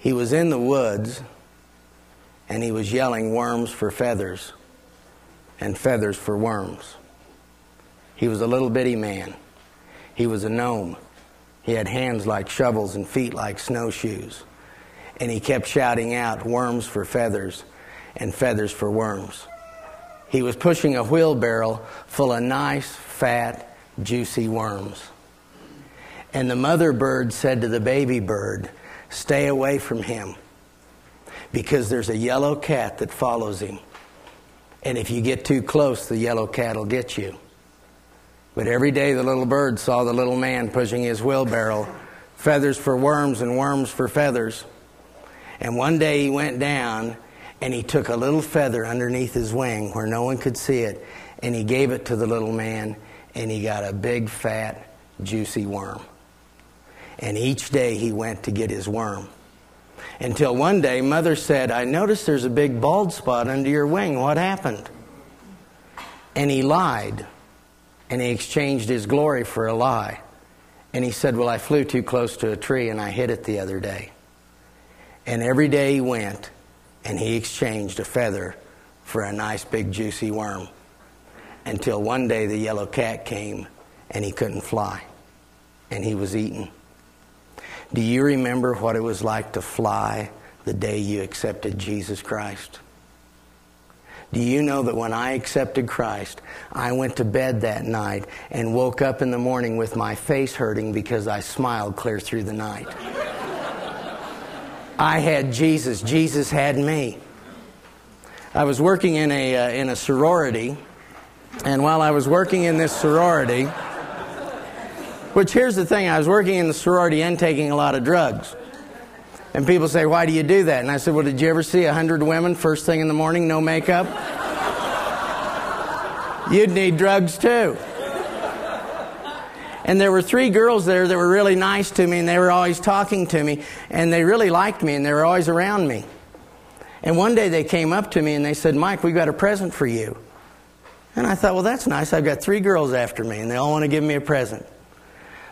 He was in the woods and he was yelling worms for feathers and feathers for worms. He was a little bitty man. He was a gnome. He had hands like shovels and feet like snowshoes. And he kept shouting out, worms for feathers and feathers for worms. He was pushing a wheelbarrow full of nice, fat, juicy worms. And the mother bird said to the baby bird, Stay away from him because there's a yellow cat that follows him. And if you get too close, the yellow cat will get you. But every day the little bird saw the little man pushing his wheelbarrow, feathers for worms and worms for feathers. And one day he went down and he took a little feather underneath his wing where no one could see it and he gave it to the little man and he got a big, fat, juicy worm. And each day he went to get his worm. Until one day, Mother said, I noticed there's a big bald spot under your wing. What happened? And he lied. And he exchanged his glory for a lie. And he said, Well, I flew too close to a tree and I hit it the other day. And every day he went and he exchanged a feather for a nice big juicy worm. Until one day the yellow cat came and he couldn't fly. And he was eaten. Do you remember what it was like to fly the day you accepted Jesus Christ? Do you know that when I accepted Christ, I went to bed that night and woke up in the morning with my face hurting because I smiled clear through the night? I had Jesus, Jesus had me. I was working in a, uh, in a sorority, and while I was working in this sorority, which here's the thing I was working in the sorority and taking a lot of drugs. And people say, Why do you do that? And I said, Well, did you ever see a hundred women first thing in the morning, no makeup? You'd need drugs too. And there were three girls there that were really nice to me, and they were always talking to me, and they really liked me, and they were always around me. And one day they came up to me and they said, Mike, we've got a present for you. And I thought, well, that's nice. I've got three girls after me, and they all want to give me a present.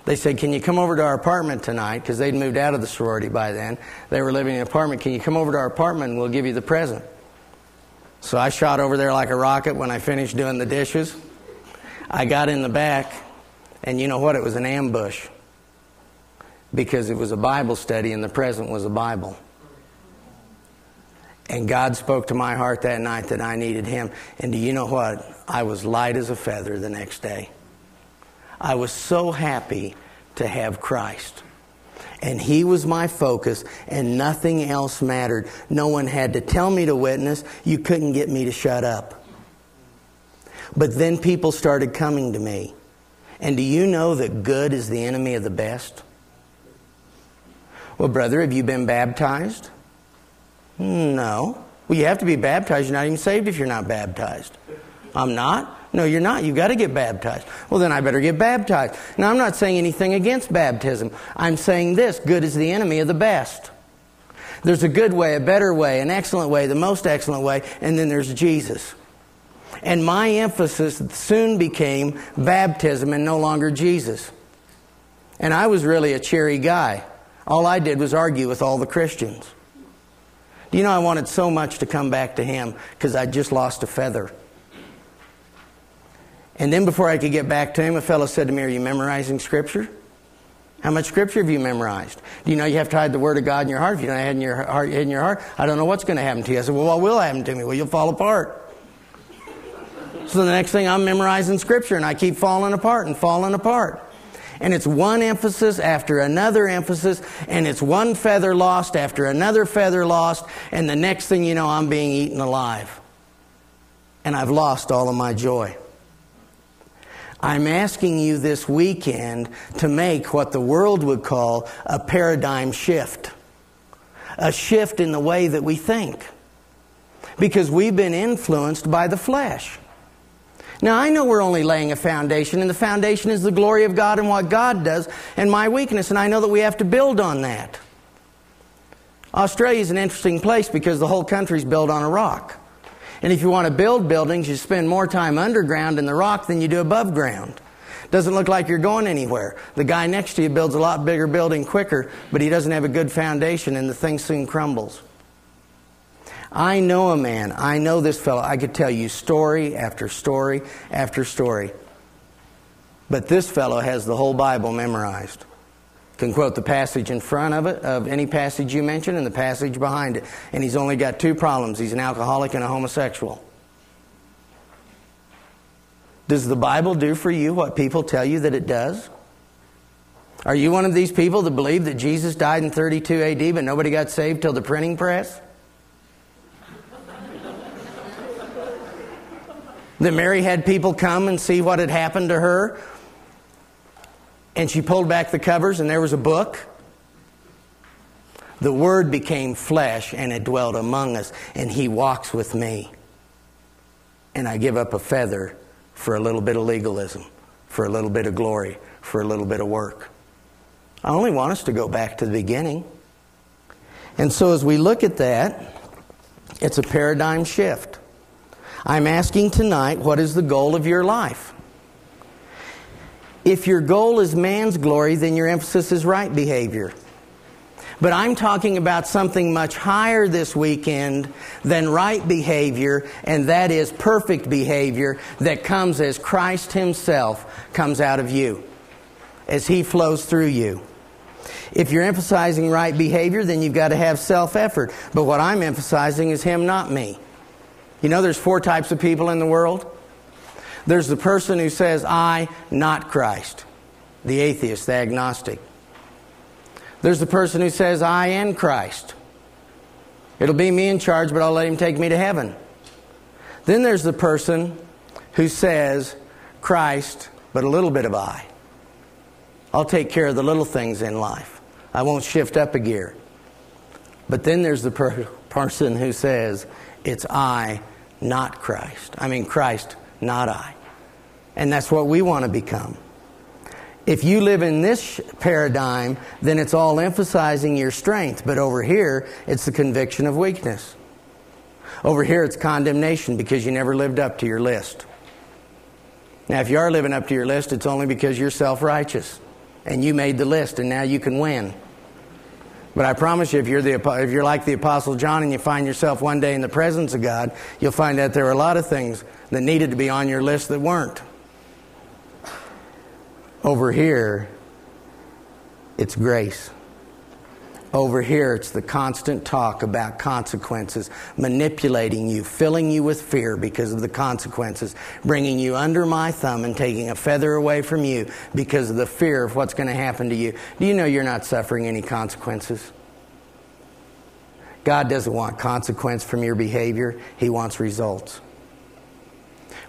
They said, Can you come over to our apartment tonight? Because they'd moved out of the sorority by then. They were living in an apartment. Can you come over to our apartment and we'll give you the present? So I shot over there like a rocket when I finished doing the dishes. I got in the back, and you know what? It was an ambush because it was a Bible study and the present was a Bible. And God spoke to my heart that night that I needed Him. And do you know what? I was light as a feather the next day. I was so happy to have Christ. And He was my focus, and nothing else mattered. No one had to tell me to witness. You couldn't get me to shut up. But then people started coming to me. And do you know that good is the enemy of the best? Well, brother, have you been baptized? Hmm, no. Well, you have to be baptized. You're not even saved if you're not baptized. I'm not. No, you're not. You've got to get baptized. Well, then I better get baptized. Now, I'm not saying anything against baptism. I'm saying this good is the enemy of the best. There's a good way, a better way, an excellent way, the most excellent way, and then there's Jesus. And my emphasis soon became baptism and no longer Jesus. And I was really a cheery guy. All I did was argue with all the Christians. Do you know I wanted so much to come back to him because I just lost a feather. And then before I could get back to him, a fellow said to me, Are you memorizing Scripture? How much Scripture have you memorized? Do you know you have to hide the Word of God in your heart? If you don't have it in your heart, in your heart I don't know what's going to happen to you. I said, Well, what will happen to me? Well, you'll fall apart. So the next thing I'm memorizing Scripture, and I keep falling apart and falling apart. And it's one emphasis after another emphasis, and it's one feather lost after another feather lost, and the next thing you know, I'm being eaten alive. And I've lost all of my joy. I'm asking you this weekend to make what the world would call a paradigm shift. A shift in the way that we think. Because we've been influenced by the flesh. Now, I know we're only laying a foundation, and the foundation is the glory of God and what God does, and my weakness, and I know that we have to build on that. Australia is an interesting place because the whole country is built on a rock. And if you want to build buildings, you spend more time underground in the rock than you do above ground. Doesn't look like you're going anywhere. The guy next to you builds a lot bigger building quicker, but he doesn't have a good foundation and the thing soon crumbles. I know a man, I know this fellow. I could tell you story after story after story. But this fellow has the whole Bible memorized. Can quote the passage in front of it, of any passage you mention, and the passage behind it. And he's only got two problems he's an alcoholic and a homosexual. Does the Bible do for you what people tell you that it does? Are you one of these people that believe that Jesus died in 32 AD but nobody got saved till the printing press? that Mary had people come and see what had happened to her and she pulled back the covers and there was a book? The Word became flesh and it dwelt among us, and He walks with me. And I give up a feather for a little bit of legalism, for a little bit of glory, for a little bit of work. I only want us to go back to the beginning. And so as we look at that, it's a paradigm shift. I'm asking tonight, what is the goal of your life? If your goal is man's glory, then your emphasis is right behavior. But I'm talking about something much higher this weekend than right behavior, and that is perfect behavior that comes as Christ Himself comes out of you, as He flows through you. If you're emphasizing right behavior, then you've got to have self effort. But what I'm emphasizing is Him, not me. You know, there's four types of people in the world. There's the person who says, I, not Christ, the atheist, the agnostic. There's the person who says, I am Christ. It'll be me in charge, but I'll let him take me to heaven. Then there's the person who says, Christ, but a little bit of I. I'll take care of the little things in life. I won't shift up a gear. But then there's the per- person who says, It's I, not Christ. I mean, Christ, not I. And that's what we want to become. If you live in this paradigm, then it's all emphasizing your strength. But over here, it's the conviction of weakness. Over here, it's condemnation because you never lived up to your list. Now, if you are living up to your list, it's only because you're self righteous and you made the list and now you can win. But I promise you, if you're, the, if you're like the Apostle John and you find yourself one day in the presence of God, you'll find out there are a lot of things that needed to be on your list that weren't. Over here, it's grace. Over here, it's the constant talk about consequences, manipulating you, filling you with fear because of the consequences, bringing you under my thumb and taking a feather away from you because of the fear of what's going to happen to you. Do you know you're not suffering any consequences? God doesn't want consequence from your behavior, He wants results.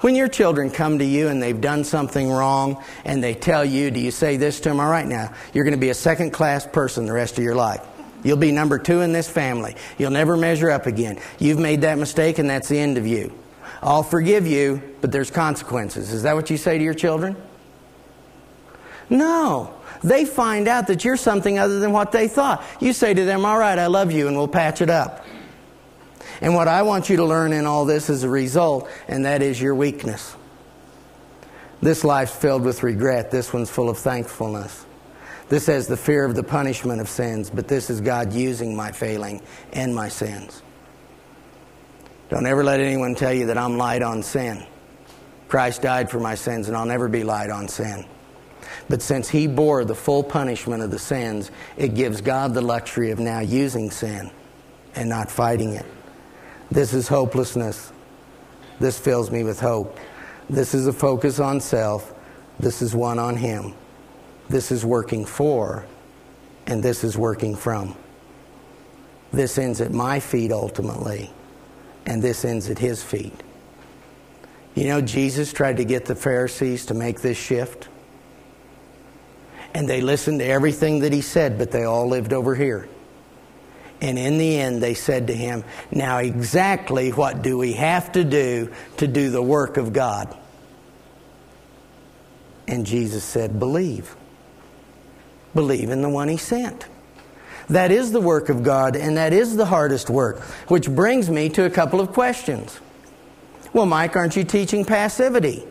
When your children come to you and they've done something wrong and they tell you, do you say this to them? All right, now, you're going to be a second class person the rest of your life. You'll be number two in this family. You'll never measure up again. You've made that mistake and that's the end of you. I'll forgive you, but there's consequences. Is that what you say to your children? No. They find out that you're something other than what they thought. You say to them, All right, I love you, and we'll patch it up. And what I want you to learn in all this is a result, and that is your weakness. This life's filled with regret. This one's full of thankfulness. This has the fear of the punishment of sins, but this is God using my failing and my sins. Don't ever let anyone tell you that I'm light on sin. Christ died for my sins, and I'll never be light on sin. But since He bore the full punishment of the sins, it gives God the luxury of now using sin and not fighting it. This is hopelessness. This fills me with hope. This is a focus on self. This is one on Him. This is working for, and this is working from. This ends at my feet ultimately, and this ends at His feet. You know, Jesus tried to get the Pharisees to make this shift. And they listened to everything that he said, but they all lived over here. And in the end, they said to him, Now, exactly what do we have to do to do the work of God? And Jesus said, Believe. Believe in the one he sent. That is the work of God, and that is the hardest work. Which brings me to a couple of questions. Well, Mike, aren't you teaching passivity?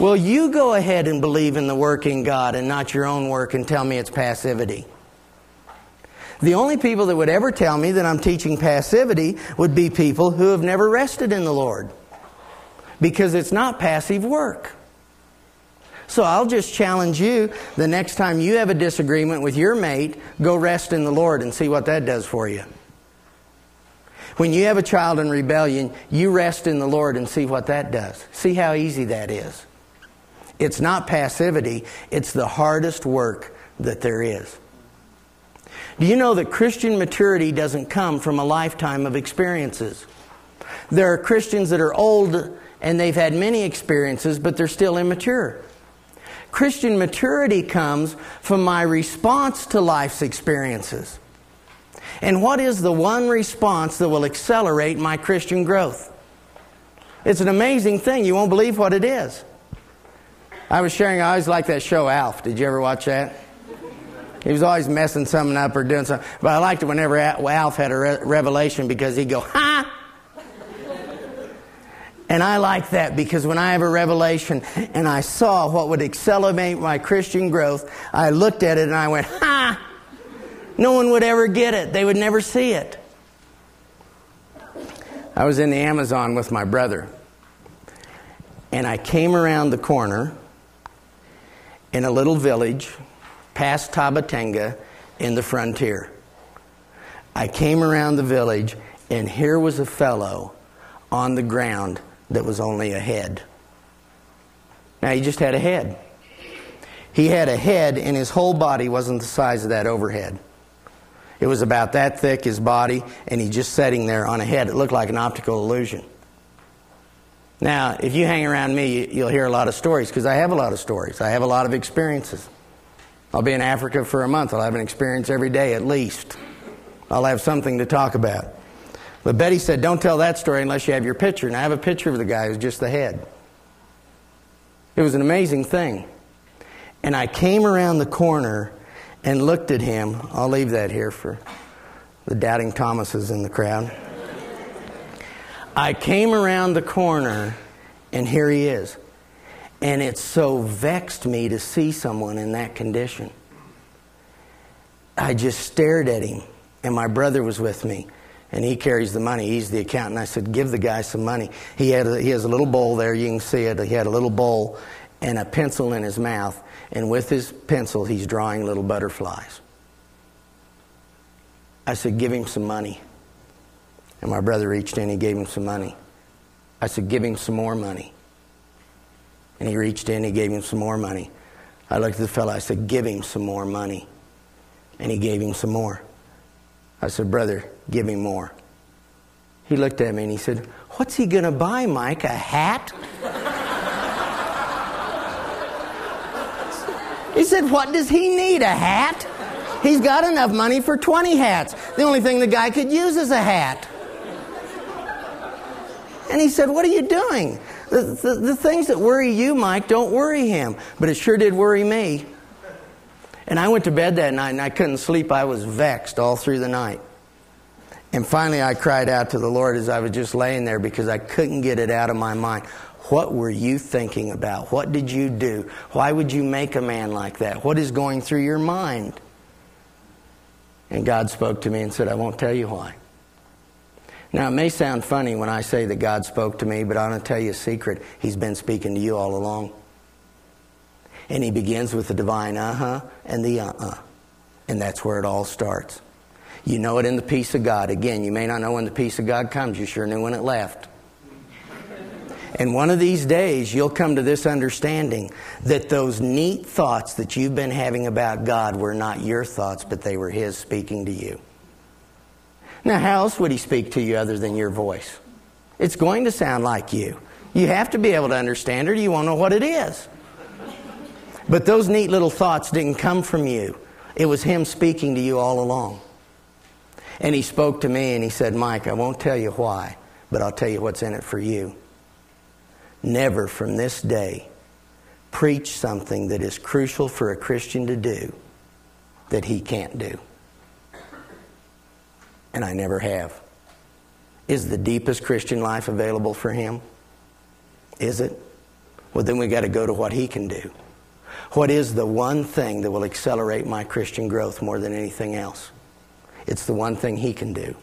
Well, you go ahead and believe in the working God and not your own work and tell me it's passivity. The only people that would ever tell me that I'm teaching passivity would be people who have never rested in the Lord. Because it's not passive work. So I'll just challenge you the next time you have a disagreement with your mate, go rest in the Lord and see what that does for you. When you have a child in rebellion, you rest in the Lord and see what that does. See how easy that is. It's not passivity, it's the hardest work that there is. Do you know that Christian maturity doesn't come from a lifetime of experiences? There are Christians that are old and they've had many experiences, but they're still immature. Christian maturity comes from my response to life's experiences. And what is the one response that will accelerate my Christian growth? It's an amazing thing. You won't believe what it is. I was sharing, I always like that show, Alf. Did you ever watch that? He was always messing something up or doing something. But I liked it whenever Alf had a re- revelation because he'd go, ha! And I like that because when I have a revelation and I saw what would accelerate my Christian growth, I looked at it and I went, ha! No one would ever get it. They would never see it. I was in the Amazon with my brother, and I came around the corner in a little village past Tabatinga in the frontier. I came around the village, and here was a fellow on the ground that was only a head. Now, he just had a head. He had a head, and his whole body wasn't the size of that overhead. It was about that thick, his body, and he's just sitting there on a head. It looked like an optical illusion. Now, if you hang around me, you'll hear a lot of stories because I have a lot of stories. I have a lot of experiences. I'll be in Africa for a month. I'll have an experience every day at least. I'll have something to talk about. But Betty said, Don't tell that story unless you have your picture. And I have a picture of the guy who's just the head. It was an amazing thing. And I came around the corner and looked at him. I'll leave that here for the doubting Thomases in the crowd. I came around the corner, and here he is. And it so vexed me to see someone in that condition. I just stared at him, and my brother was with me, and he carries the money. He's the accountant. I said, "Give the guy some money." He had a, he has a little bowl there. You can see it. He had a little bowl and a pencil in his mouth, and with his pencil, he's drawing little butterflies. I said, Give him some money. And my brother reached in, he gave him some money. I said, Give him some more money. And he reached in, he gave him some more money. I looked at the fellow, I said, Give him some more money. And he gave him some more. I said, Brother, give him more. He looked at me and he said, What's he going to buy, Mike? A hat? He said, What does he need? A hat? He's got enough money for 20 hats. The only thing the guy could use is a hat. And he said, What are you doing? The, the, the, things that worry you, Mike, don't worry him. But it sure did worry me. And I went to bed that night and I couldn't sleep. I was vexed all through the night. And finally, I cried out to the Lord as I was just laying there because I couldn't get it out of my mind. What were you thinking about? What did you do? Why would you make a man like that? What is going through your mind? And God spoke to me and said, I won't tell you why. Now, it may sound funny when I say that God spoke to me, but I'm going to tell you a secret. He's been speaking to you all along. And he begins with the divine uh huh and the uh uh. And that's where it all starts. You know it in the peace of God. Again, you may not know when the peace of God comes. You sure knew when it left. And one of these days, you'll come to this understanding that those neat thoughts that you've been having about God were not your thoughts, but they were His speaking to you. Now, how else would He speak to you other than your voice? It's going to sound like you. You have to be able to understand it, or you won't know what it is. But those neat little thoughts didn't come from you, it was Him speaking to you all along. And He spoke to me and He said, Mike, I won't tell you why, but I'll tell you what's in it for you never from this day preach something that is crucial for a Christian to do that he can't do. And I never have. Is the deepest Christian life available for him? Is it? Well, then we got to go to what He can do. What is the one thing that will accelerate my Christian growth more than anything else? It's the one thing He can do.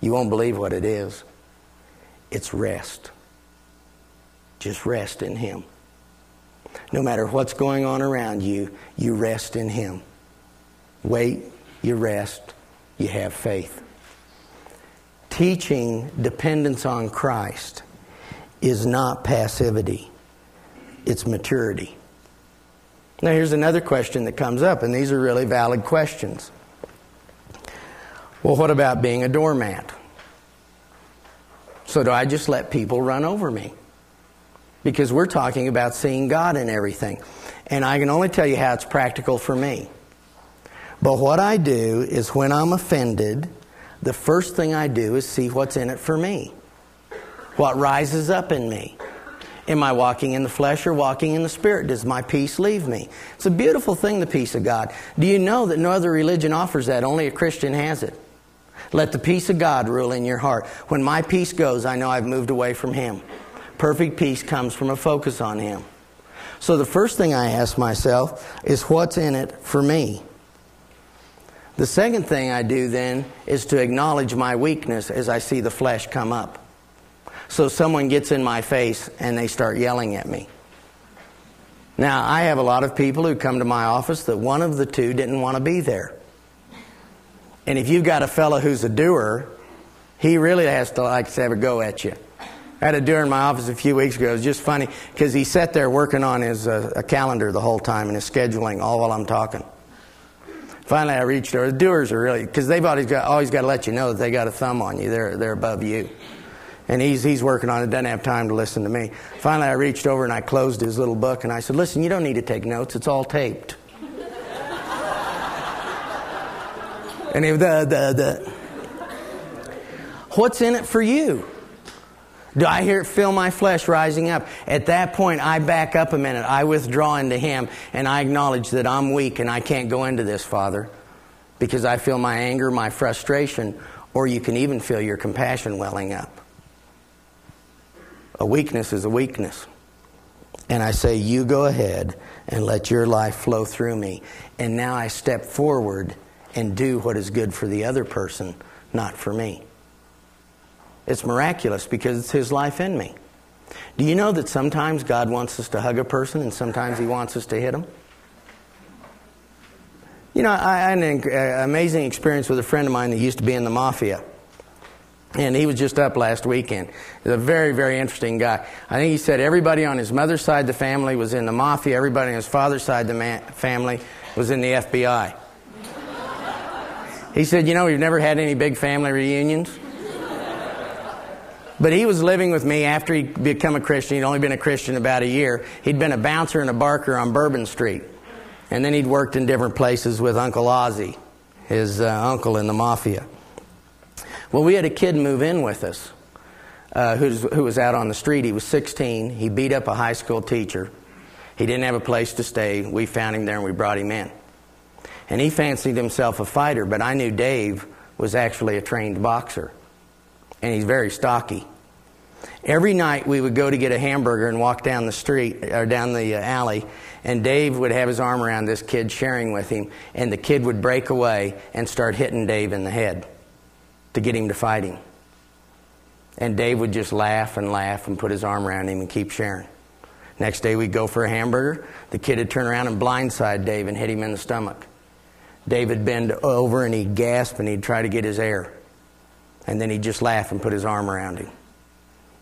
You won't believe what it is. It's rest. Just rest in Him. No matter what's going on around you, you rest in Him. Wait, you rest, you have faith. Teaching dependence on Christ is not passivity, it's maturity. Now, here's another question that comes up, and these are really valid questions. Well, what about being a doormat? So, do I just let people run over me? Because we're talking about seeing God in everything. And I can only tell you how it's practical for me. But what I do is when I'm offended, the first thing I do is see what's in it for me. What rises up in me. Am I walking in the flesh or walking in the spirit? Does my peace leave me? It's a beautiful thing, the peace of God. Do you know that no other religion offers that? Only a Christian has it. Let the peace of God rule in your heart. When my peace goes, I know I've moved away from Him. Perfect peace comes from a focus on Him. So the first thing I ask myself is what's in it for me? The second thing I do then is to acknowledge my weakness as I see the flesh come up. So someone gets in my face and they start yelling at me. Now, I have a lot of people who come to my office that one of the two didn't want to be there. And if you've got a fellow who's a doer, he really has to like to have a go at you. I had a doer in my office a few weeks ago. It was just funny because he sat there working on his uh, calendar the whole time and his scheduling all while I'm talking. Finally, I reached over. The doers are really because they've always got always got to let you know that they got a thumb on you. They're they're above you and he's, he's working on it, doesn't have time to listen to me. Finally, I reached over and I closed his little book and I said, Listen, you don't need to take notes, it's all taped. and he, the, the, the, what's in it for you? Do I hear feel my flesh rising up? At that point, I back up a minute. I withdraw into Him and I acknowledge that I'm weak and I can't go into this, Father, because I feel my anger, my frustration, or you can even feel your compassion welling up. A weakness is a weakness. And I say, You go ahead and let your life flow through me. And now I step forward and do what is good for the other person, not for me. It's miraculous because it's His life in me. Do you know that sometimes God wants us to hug a person and sometimes He wants us to hit them? You know, I had an uh, amazing experience with a friend of mine that used to be in the mafia. And he was just up last weekend. He's a very, very interesting guy. I think he said everybody on his mother's side of the family was in the mafia, everybody on his father's side of the family was in the FBI. he said, You know, we've never had any big family reunions. But he was living with me after he'd become a Christian. He'd only been a Christian about a year. He'd been a bouncer and a barker on Bourbon Street. And then he'd worked in different places with Uncle Ozzie, his uh, uncle in the mafia. Well, we had a kid move in with us uh, who was out on the street. He was 16. He beat up a high school teacher. He didn't have a place to stay. We found him there and we brought him in. And he fancied himself a fighter, but I knew Dave was actually a trained boxer. And he's very stocky. Every night we would go to get a hamburger and walk down the street or down the uh, alley, and Dave would have his arm around this kid, sharing with him, and the kid would break away and start hitting Dave in the head to get him to fight him. And Dave would just laugh and laugh and put his arm around him and keep sharing. Next day we'd go for a hamburger. The kid would turn around and blindside Dave and hit him in the stomach. Dave would bend over and he'd gasp and he'd try to get his air. And then he'd just laugh and put his arm around him.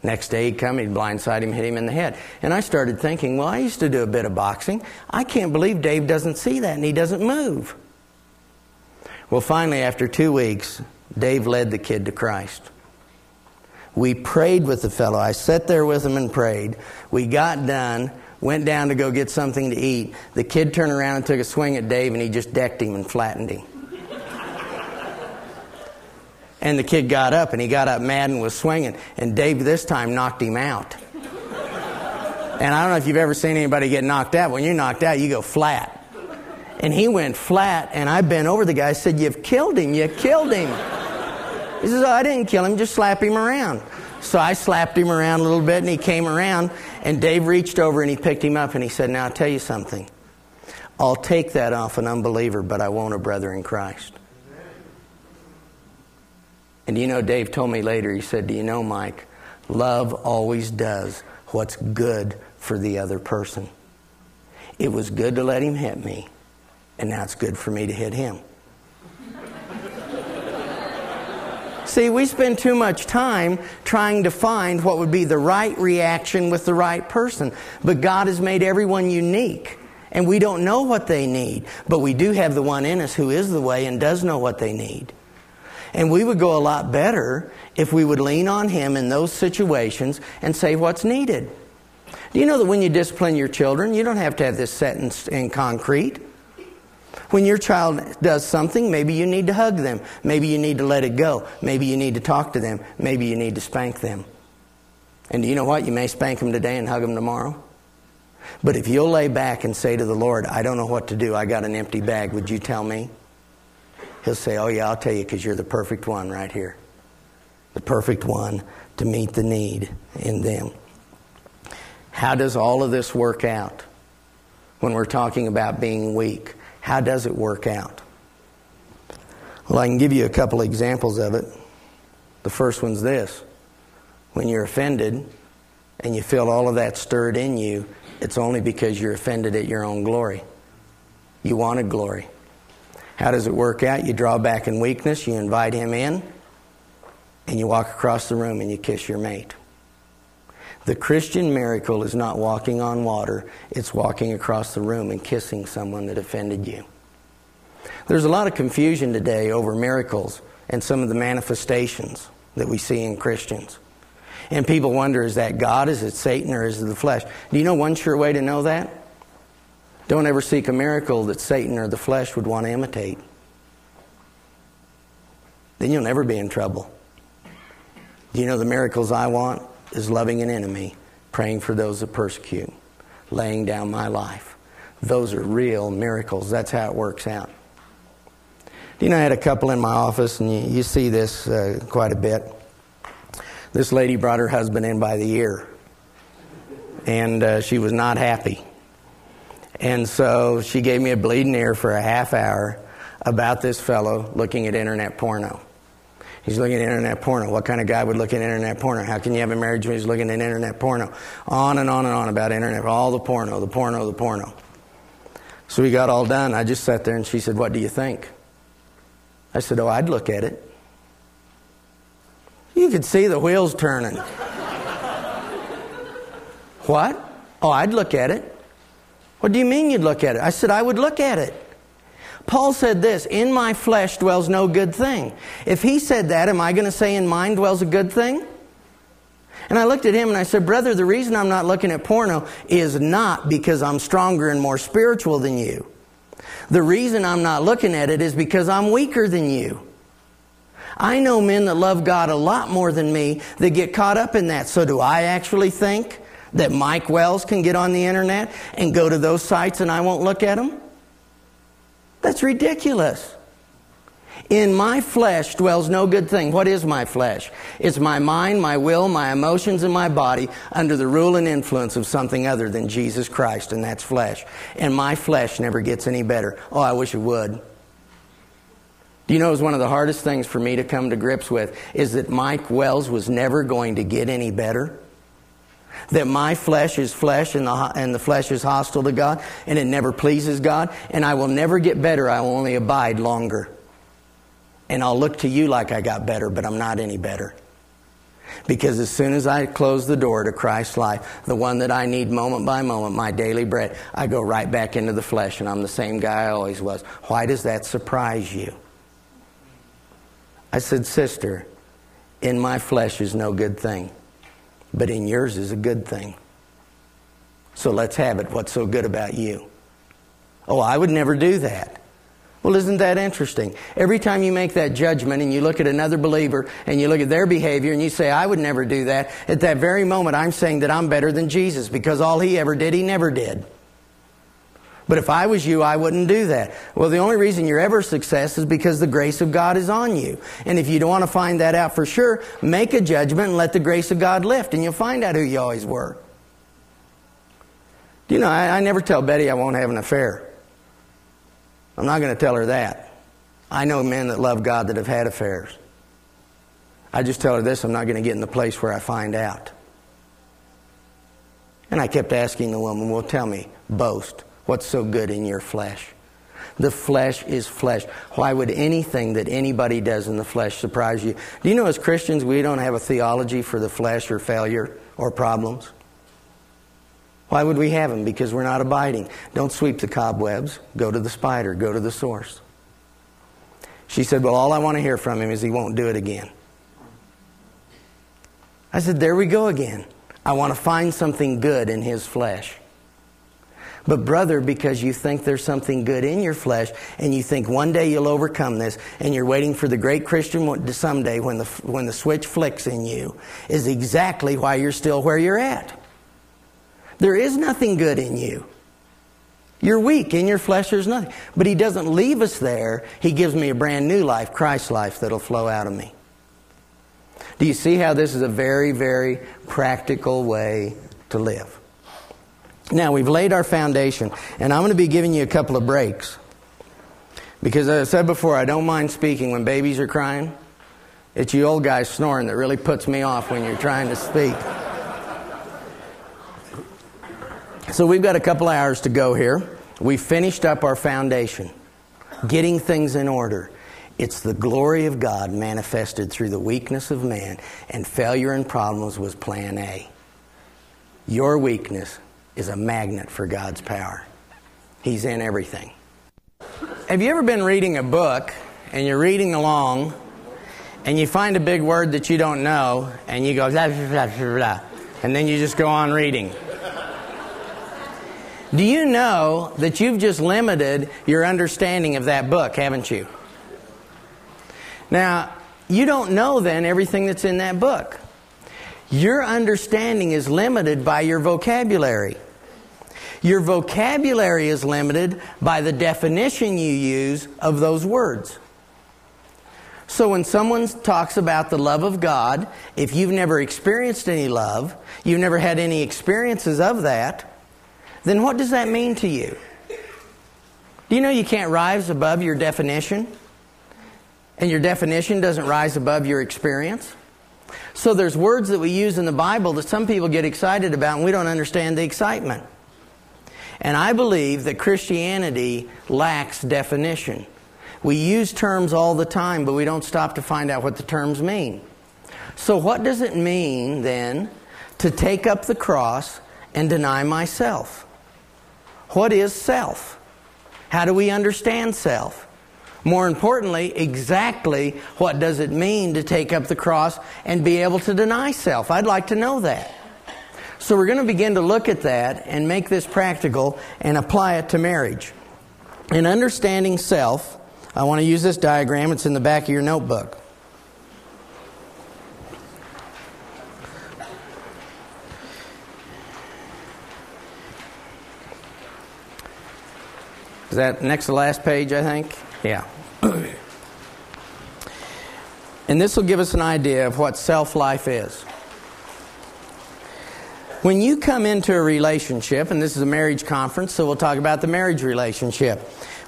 Next day he'd come, he'd blindside him, hit him in the head. And I started thinking, well, I used to do a bit of boxing. I can't believe Dave doesn't see that and he doesn't move. Well, finally, after two weeks, Dave led the kid to Christ. We prayed with the fellow. I sat there with him and prayed. We got done, went down to go get something to eat. The kid turned around and took a swing at Dave, and he just decked him and flattened him. And the kid got up, and he got up mad and was swinging. And Dave this time knocked him out. and I don't know if you've ever seen anybody get knocked out. When you're knocked out, you go flat. And he went flat, and I bent over the guy. Said, You've killed him. You killed him. He says, oh, I didn't kill him, just slap him around. So I slapped him around a little bit and he came around and Dave reached over and he picked him up and he said, Now I'll tell you something. I'll take that off an unbeliever, but I won't a brother in Christ. And you know, Dave told me later, he said, Do you know, Mike, love always does what's good for the other person. It was good to let him hit me, and now it's good for me to hit him. See, we spend too much time trying to find what would be the right reaction with the right person. But God has made everyone unique. And we don't know what they need. But we do have the one in us who is the way and does know what they need. And we would go a lot better if we would lean on Him in those situations and say what's needed. Do you know that when you discipline your children, you don't have to have this sentence in, concrete? When your child does something, maybe you need to hug them. Maybe you need to let it go. Maybe you need to talk to them. Maybe you need to spank them. And do you know what? You may spank them today and hug them tomorrow. But if you'll lay back and say to the Lord, I don't know what to do, I got an empty bag, would you tell me? He'll say, Oh, yeah, I'll tell you because you're the perfect one right here. The perfect one to meet the need in them. How does all of this work out when we're talking about being weak? How does it work out? Well, I can give you a couple examples of it. The first one's this when you're offended and you feel all of that stirred in you, it's only because you're offended at your own glory. You wanted glory. How does it work out? You draw back in weakness, you invite him in, and you walk across the room and you kiss your mate. The Christian miracle is not walking on water, it's walking across the room and kissing someone that offended you. There's a lot of confusion today over miracles and some of the manifestations that we see in Christians. And people wonder is that God, is it Satan, or is it the flesh? Do you know one sure way to know that? Don't ever seek a miracle that Satan or the flesh would want to imitate. Then you'll never be in trouble. Do you know the miracles I want? is loving an enemy, praying for those that persecute, laying down my life. Those are real miracles. That's how it works out. You know, I had a couple in my office, and you, you see this uh, quite a bit. This lady brought her husband in by the ear, and uh, she was not happy. And so she gave me a bleeding ear for a half hour about this fellow looking at internet porno. He's looking at internet porno. What kind of guy would look at internet porno? How can you have a marriage when he's looking at internet porno? On and on and on about internet, all the porno, the porno, the porno. So we got all done. I just sat there and she said, What do you think? I said, Oh, I'd look at it. You could see the wheels turning. what? Oh, I'd look at it. What do you mean you'd look at it? I said, I would look at it. Paul said this In my flesh dwells no good thing. If he said that, am I going to say in mine dwells a good thing? And I looked at him and I said, Brother, the reason I'm not looking at porno is not because I'm stronger and more spiritual than you. The reason I'm not looking at it is because I'm weaker than you. I know men that love God a lot more than me that get caught up in that. So, do I actually think that Mike Wells can get on the internet and go to those sites and I won't look at them? That's ridiculous. In my flesh dwells no good thing. What is my flesh? It's my mind, my will, my emotions, and my body under the rule and influence of something other than Jesus Christ, and that's flesh. And my flesh never gets any better. Oh, I wish it would. Do you know it was one of the hardest things for me to come to grips with is that Mike Wells was never going to get any better? That my flesh is flesh and the, and the flesh is hostile to God and it never pleases God and I will never get better. I will only abide longer. And I'll look to you like I got better, but I'm not any better. Because as soon as I close the door to Christ's life, the one that I need moment by moment, my daily bread, I go right back into the flesh and I'm the same guy I always was. Why does that surprise you? I said, Sister, in my flesh is no good thing but in yours is a good thing. So let's have it. What's so good about you? Oh, I would never do that. Well, isn't that interesting? Every time you make that judgment and you look at another believer and you look at their behavior and you say, I would never do that, at that very moment I'm saying that I'm better than Jesus because all he ever did, he never did. But if I was you, I wouldn't do that. Well, the only reason you're ever success is because the grace of God is on you. And if you don't want to find that out for sure, make a judgment and let the grace of God lift, and you'll find out who you always were. Do you know, I, I never tell Betty I won't have an affair. I'm not going to tell her that. I know men that love God that have had affairs. I just tell her this I'm not going to get in the place where I find out. And I kept asking the woman, Well, tell me, boast. What's so good in your flesh? The flesh is flesh. Why would anything that anybody does in the flesh surprise you? Do you know, as Christians, we don't have a theology for the flesh or failure or problems? Why would we have them? Because we're not abiding. Don't sweep the cobwebs. Go to the spider. Go to the source. She said, Well, all I want to hear from him is he won't do it again. I said, There we go again. I want to find something good in his flesh. But, brother, because you think there's something good in your flesh and you think one day you'll overcome this and you're waiting for the great Christian to someday when the, when the switch flicks in you, is exactly why you're still where you're at. There is nothing good in you. You're weak. In your flesh, there's nothing. But He doesn't leave us there. He gives me a brand new life, Christ life, that'll flow out of me. Do you see how this is a very, very practical way to live? Now, we've laid our foundation, and I'm going to be giving you a couple of breaks. Because as I said before, I don't mind speaking when babies are crying. It's you old guys snoring that really puts me off when you're trying to speak. So we've got a couple hours to go here. We finished up our foundation, getting things in order. It's the glory of God manifested through the weakness of man, and failure and problems was plan A. Your weakness is a magnet for God's power. He's in everything. Have you ever been reading a book and you're reading along and you find a big word that you don't know and you go blah, blah, blah, blah, and then you just go on reading? Do you know that you've just limited your understanding of that book, haven't you? Now, you don't know then everything that's in that book. Your understanding is limited by your vocabulary. Your vocabulary is limited by the definition you use of those words. So when someone talks about the love of God, if you've never experienced any love, you've never had any experiences of that, then what does that mean to you? Do you know you can't rise above your definition? And your definition doesn't rise above your experience? So there's words that we use in the Bible that some people get excited about and we don't understand the excitement. And I believe that Christianity lacks definition. We use terms all the time, but we don't stop to find out what the terms mean. So, what does it mean then to take up the cross and deny myself? What is self? How do we understand self? More importantly, exactly what does it mean to take up the cross and be able to deny self? I'd like to know that. So we're going to begin to look at that and make this practical and apply it to marriage. In understanding self, I want to use this diagram. It's in the back of your notebook. Is that next to last page, I think? Yeah. and this will give us an idea of what self life is. When you come into a relationship, and this is a marriage conference, so we'll talk about the marriage relationship.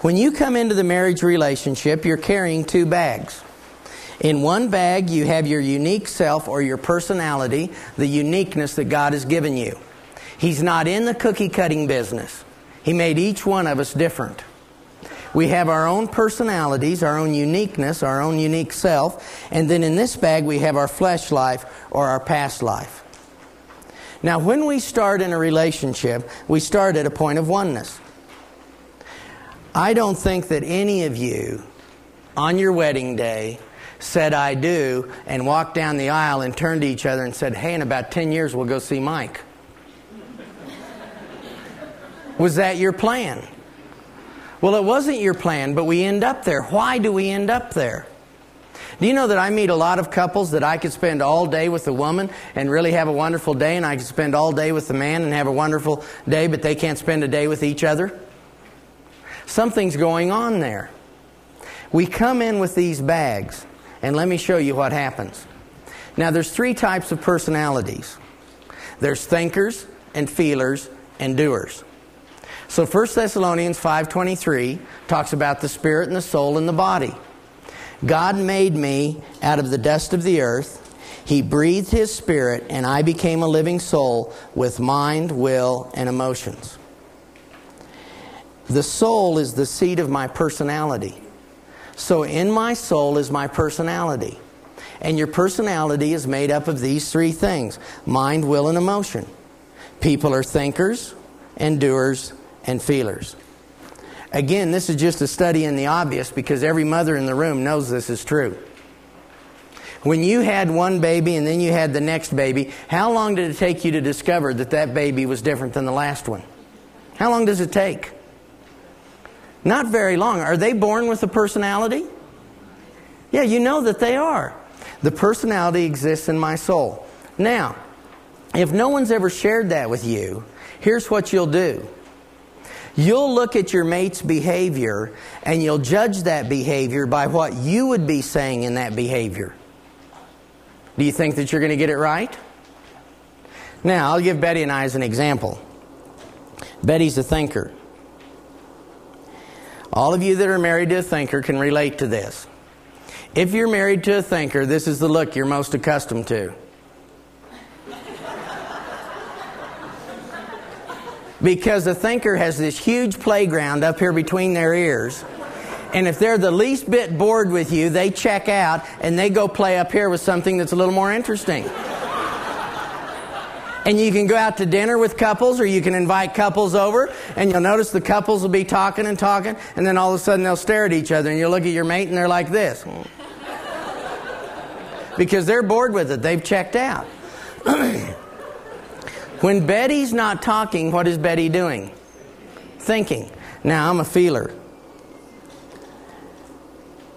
When you come into the marriage relationship, you're carrying two bags. In one bag, you have your unique self or your personality, the uniqueness that God has given you. He's not in the cookie cutting business. He made each one of us different. We have our own personalities, our own uniqueness, our own unique self, and then in this bag we have our flesh life or our past life. Now, when we start in a relationship, we start at a point of oneness. I don't think that any of you on your wedding day said, I do, and walked down the aisle and turned to each other and said, Hey, in about 10 years, we'll go see Mike. Was that your plan? Well, it wasn't your plan, but we end up there. Why do we end up there? Do you know that I meet a lot of couples that I could spend all day with the woman and really have a wonderful day, and I could spend all day with the man and have a wonderful day, but they can't spend a day with each other? Something's going on there. We come in with these bags, and let me show you what happens. Now, there's three types of personalities there's thinkers and feelers and doers. So 1 Thessalonians 5:23 talks about the spirit and the soul and the body. God made me out of the dust of the earth. He breathed his spirit and I became a living soul with mind, will, and emotions. The soul is the seat of my personality. So in my soul is my personality. And your personality is made up of these three things mind, will, and emotion. People are thinkers and doers and feelers. Again, this is just a study in the obvious because every mother in the room knows this is true. When you had one baby and then you had the next baby, how long did it take you to discover that that baby was different than the last one? How long does it take? Not very long. Are they born with a personality? Yeah, you know that they are. The personality exists in my soul. Now, if no one's ever shared that with you, here's what you'll do. You'll look at your mate's behavior and you'll judge that behavior by what you would be saying in that behavior. Do you think that you're going to get it right? Now, I'll give Betty and I as an example. Betty's a thinker. All of you that are married to a thinker can relate to this. If you're married to a thinker, this is the look you're most accustomed to. Because the thinker has this huge playground up here between their ears. And if they're the least bit bored with you, they check out and they go play up here with something that's a little more interesting. And you can go out to dinner with couples or you can invite couples over and you'll notice the couples will be talking and talking and then all of a sudden they'll stare at each other and you'll look at your mate and they're like this. because they're bored with it. They've checked out. when Betty's not talking, what is Betty doing? Thinking. Now, I'm a feeler.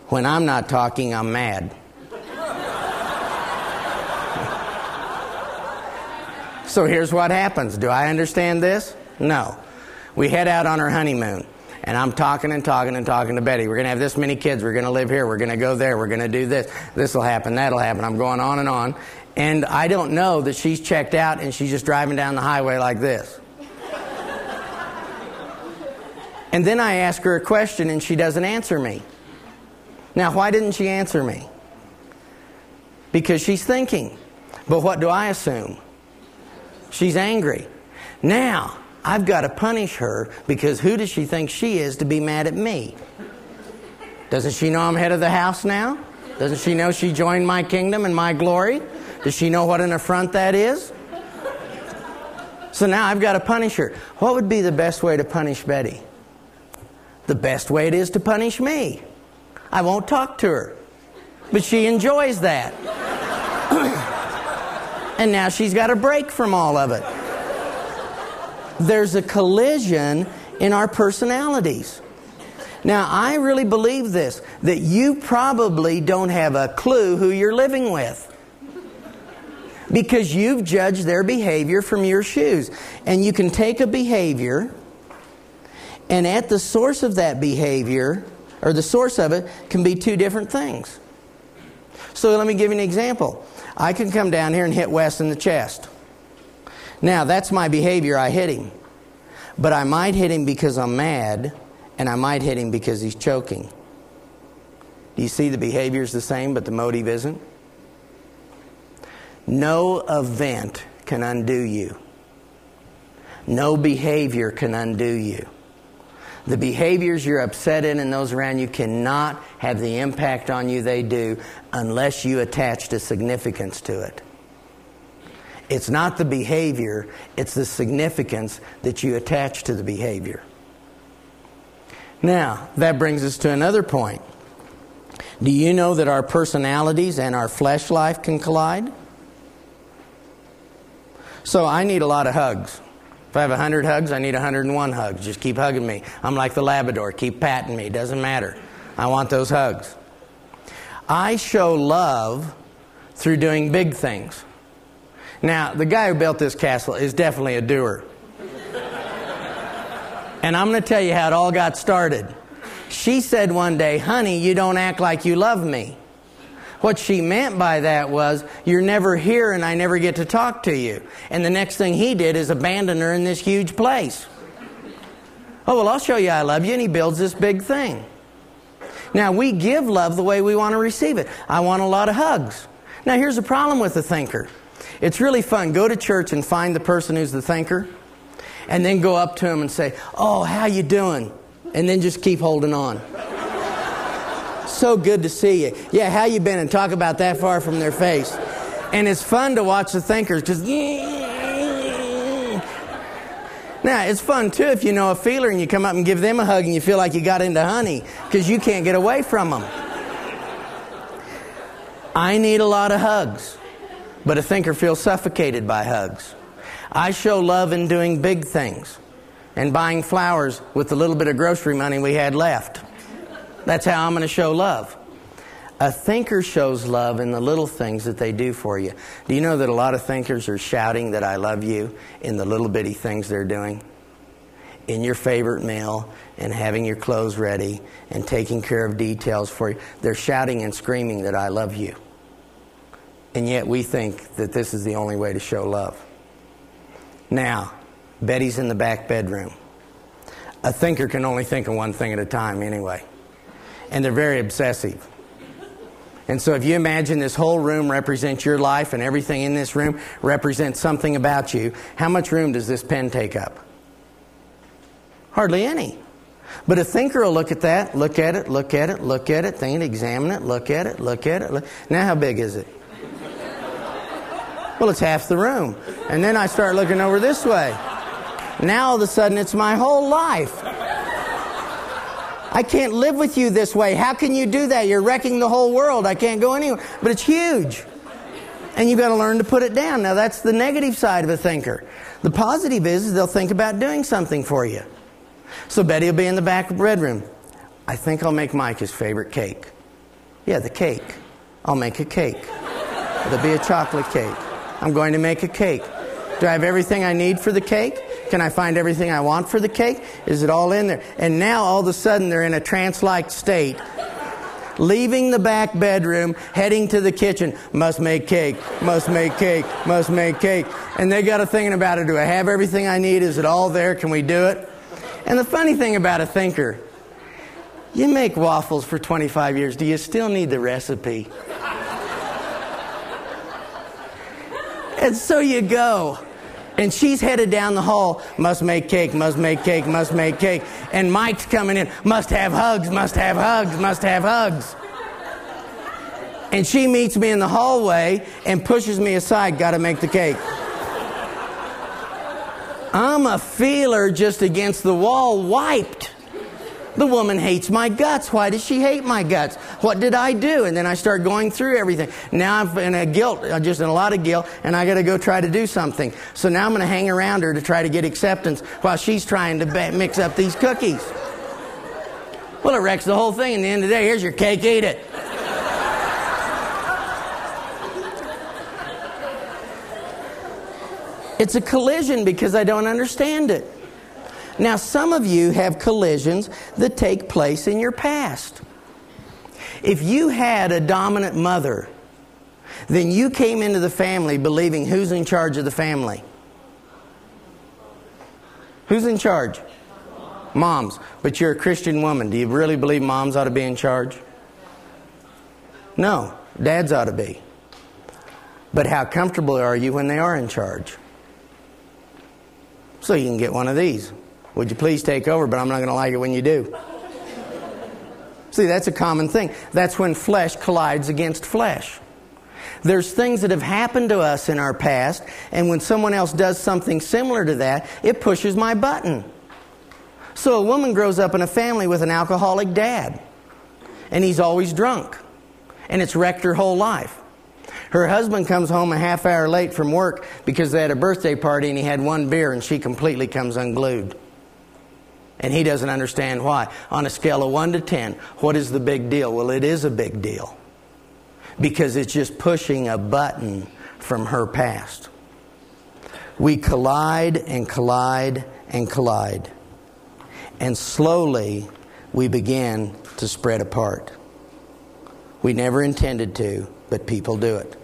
When I'm not talking, I'm mad. So here's what happens. Do I understand this? No. We head out on our honeymoon. And I'm talking and talking and talking to Betty. We're going to have this many kids. We're going to live here. We're going to go there. We're going to do this. This will happen. That'll happen. I'm going on and on. And I don't know that she's checked out and she's just driving down the highway like this. and then I ask her a question and she doesn't answer me. Now, why didn't she answer me? Because she's thinking. But what do I assume? She's angry. Now, I've got to punish her because who does she think she is to be mad at me? Doesn't she know I'm head of the house now? Doesn't she know she joined my kingdom and my glory? Does she know what an affront that is? So now I've got to punish her. What would be the best way to punish Betty? The best way it is to punish me. I won't talk to her. But she enjoys that. and now she's got a break from all of it. There's a collision in our personalities. Now, I really believe this that you probably don't have a clue who you're living with. Because you've judged their behavior from your shoes. And you can take a behavior, and at the source of that behavior, or the source of it, can be two different things. So let me give you an example. I can come down here and hit Wes in the chest. Now, that's my behavior. I hit him. But I might hit him because I'm mad, and I might hit him because he's choking. Do you see the behavior is the same, but the motive isn't? No event can undo you. No behavior can undo you. The behaviors you're upset in and those around you cannot have the impact on you they do unless you attach a significance to it. It's not the behavior, it's the significance that you attach to the behavior. Now, that brings us to another point. Do you know that our personalities and our flesh life can collide? So I need a lot of hugs. If I have 100 hugs, I need 101 hugs. Just keep hugging me. I'm like the Labrador. Keep patting me. Doesn't matter. I want those hugs. I show love through doing big things. Now, the guy who built this castle is definitely a doer. And I'm going to tell you how it all got started. She said one day, Honey, you don't act like you love me. What she meant by that was, You're never here and I never get to talk to you. And the next thing he did is abandon her in this huge place. Oh, well, I'll show you I love you. And he builds this big thing. Now, we give love the way we want to receive it. I want a lot of hugs. Now, here's the problem with the thinker it's really fun. Go to church and find the person who's the thinker, and then go up to him and say, Oh, how you doing? And then just keep holding on. So good to see you. Yeah, how you been? And talk about that far from their face. And it's fun to watch the thinkers because now, it's fun too if you know a feeler and you come up and give them a hug and you feel like you got into honey because you can't get away from them. I need a lot of hugs, but a thinker feels suffocated by hugs. I show love in doing big things and buying flowers with the little bit of grocery money we had left. That's how I'm going to show love. A thinker shows love in the little things that they do for you. Do you know that a lot of thinkers are shouting that I love you in the little bitty things they're doing? In your favorite meal and having your clothes ready and taking care of details for you. They're shouting and screaming that I love you. And yet we think that this is the only way to show love. Now, Betty's in the back bedroom. A thinker can only think of one thing at a time anyway. And they're very obsessive. And so, if you imagine this whole room represents your life and everything in this room represents something about you, how much room does this pen take up? Hardly any. But a thinker will look at that, look at it, look at it, look at it, think examine it, look at it, look at it. Look. Now, how big is it? Well, it's half the room. And then I start looking over this way. Now, all of a sudden, it's my whole life. I can't live with you this way. How can you do that? You're wrecking the whole world. I can't go anywhere. But it's huge. And you've got to learn to put it down. Now, that's the negative side of a thinker. The positive is, they'll think about doing something for you. So Betty will be in the back of the bedroom. I think I'll make Mike his favorite cake. Yeah, the cake. I'll make a cake. It'll be a chocolate cake. I'm going to make a cake. Do I have everything I need for the cake? Can I find everything I want for the cake? Is it all in there? And now all of a sudden they're in a trance like state. Leaving the back bedroom, heading to the kitchen. Must make cake, must make cake, must make cake. And they got a thinking about it. Do I have everything I need? Is it all there? Can we do it? And the funny thing about a thinker, you make waffles for 25 years. Do you still need the recipe? and so you go. And she's headed down the hall, must make cake, must make cake, must make cake. And Mike's coming in, must have hugs, must have hugs, must have hugs. And she meets me in the hallway and pushes me aside, gotta make the cake. I'm a feeler just against the wall, wiped. The woman hates my guts. Why does she hate my guts? What did I do? And then I start going through everything. Now I'm in a guilt, uh, just in a lot of guilt, and I got to go try to do something. So now I'm going to hang around her to try to get acceptance while she's trying to mix up these cookies. Well, it wrecks the whole thing. In the end of the day, here's your cake, eat it. It's a collision because I don't understand it. Now, some of you have collisions that take place in your past. If you had a dominant mother, then you came into the family believing who's in charge of the family? Who's in charge? Moms. But you're a Christian woman. Do you really believe moms ought to be in charge? No. Dads ought to be. But how comfortable are you when they are in charge? So you can get one of these. Would you please take over? But I'm not going to like it when you do. See, that's a common thing. That's when flesh collides against flesh. There's things that have happened to us in our past, and when someone else does something similar to that, it pushes my button. So a woman grows up in a family with an alcoholic dad, and he's always drunk, and it's wrecked her whole life. Her husband comes home a half hour late from work because they had a birthday party and he had one beer, and she completely comes unglued. And he doesn't understand why. On a scale of 1 to 10, what is the big deal? Well, it is a big deal because it's just pushing a button from her past. We collide and collide and collide. And slowly, we begin to spread apart. We never intended to, but people do it.